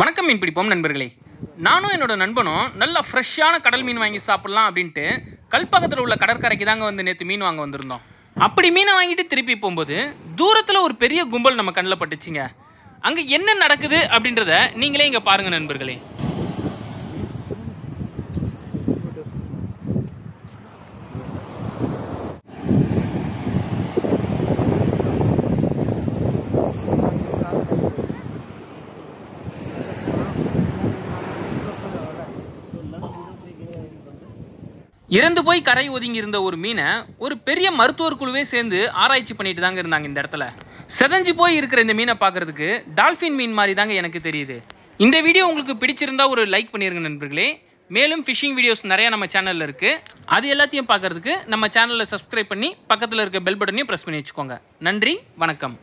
வணக்கம் மீன் பிடிப்போம் நண்பர்களே. நானும் என்னோட நண்பனும் நல்ல ஃப்ரெஷ்ஷான கடல் மீன் வாங்கி சாப்பிட்லாம் அப்படின்ட்டு கல்பக்கத்தில் உள்ள கடற்கரைக்கு தாங்க வந்து நேற்று மீன் வாங்க வந்திருந்தோம். அப்படி மீனை வாங்கிட்டு திருப்பி போகும்போது தூரத்தில் ஒரு பெரிய கும்பல் நம்ம கண்ணில் பட்டுச்சுங்க. அங்கே என்ன நடக்குது அப்படின்றத நீங்களே இங்கே பாருங்க நண்பர்களே. இறந்து போய் கரை ஒதுங்கி இருந்த ஒரு மீனை ஒரு பெரிய மருத்துவர் குழுவே சேர்ந்து ஆராய்ச்சி பண்ணிட்டு தாங்க இருந்தாங்க இந்த இடத்துல. செதஞ்சு போய் இருக்கிற இந்த மீனை பார்க்கறதுக்கு டால்ஃபின் மீன் மாதிரி தாங்க எனக்கு தெரியுது. இந்த வீடியோ உங்களுக்கு பிடிச்சிருந்தா ஒரு லைக் பண்ணிருங்க நண்பர்களே. மேலும் ஃபிஷிங் வீடியோஸ் நிறைய நம்ம சேனல்ல இருக்கு. அது எல்லாத்தையும் பார்க்கறதுக்கு நம்ம சேனலில் சப்ஸ்கிரைப் பண்ணி பக்கத்தில் இருக்க பெல் பட்டனையும் ப்ரெஸ் பண்ணி வச்சுக்கோங்க. நன்றி வணக்கம்.